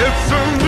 It's a